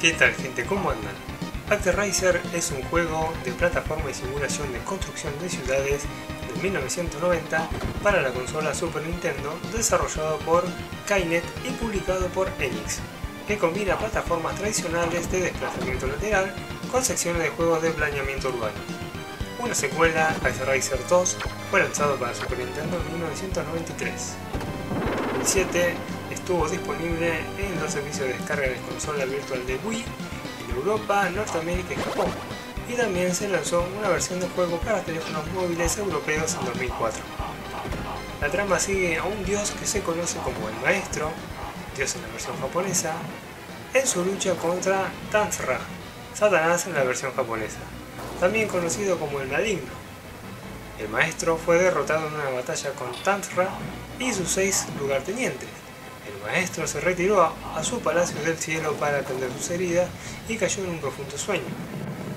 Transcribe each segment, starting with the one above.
¿Qué tal gente? ¿Cómo andan? Racer es un juego de plataforma y simulación de construcción de ciudades de 1990 para la consola Super Nintendo desarrollado por Kainet y publicado por Enix, que combina plataformas tradicionales de desplazamiento lateral con secciones de juegos de planeamiento urbano. Una secuela, Racer 2, fue lanzado para Super Nintendo en 1993. El 7 estuvo disponible en los servicios de descarga de consola virtual de Wii en Europa, Norteamérica y Japón, y también se lanzó una versión de juego para teléfonos móviles europeos en 2004. La trama sigue a un dios que se conoce como el Maestro, dios en la versión japonesa, en su lucha contra Tanzra, Satanás en la versión japonesa, también conocido como el Maligno. El Maestro fue derrotado en una batalla con Tanzra y sus seis lugartenientes, el maestro se retiró a su palacio del cielo para atender sus heridas y cayó en un profundo sueño.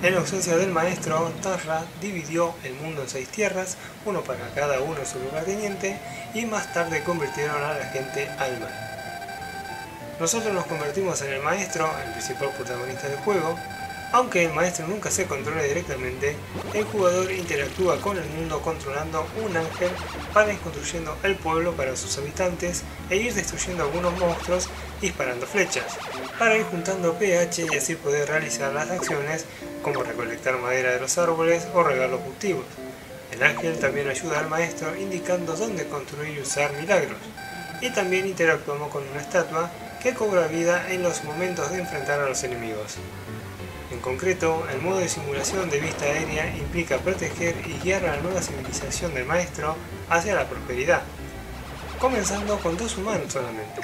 En ausencia del maestro, Tarra dividió el mundo en seis tierras, uno para cada uno su lugarteniente, y más tarde convirtieron a la gente al mal. Nosotros nos convertimos en el maestro, el principal protagonista del juego, aunque el maestro nunca se controla directamente, el jugador interactúa con el mundo controlando un ángel para ir construyendo el pueblo para sus habitantes e ir destruyendo algunos monstruos disparando flechas, para ir juntando pH y así poder realizar las acciones como recolectar madera de los árboles o regar los cultivos. El ángel también ayuda al maestro indicando dónde construir y usar milagros. Y también interactuamos con una estatua que cobra vida en los momentos de enfrentar a los enemigos. En concreto, el modo de simulación de vista aérea implica proteger y guiar a la nueva civilización del maestro hacia la prosperidad, comenzando con dos humanos solamente.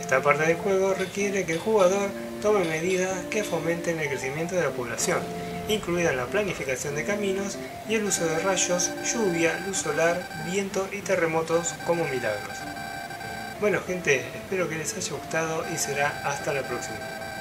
Esta parte del juego requiere que el jugador tome medidas que fomenten el crecimiento de la población, incluida la planificación de caminos y el uso de rayos, lluvia, luz solar, viento y terremotos como milagros. Bueno gente, espero que les haya gustado y será hasta la próxima.